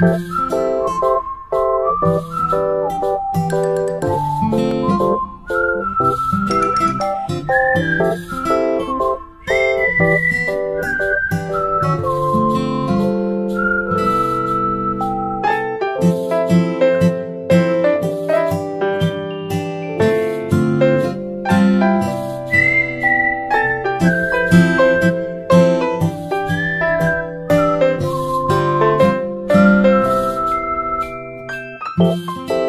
Thank you う。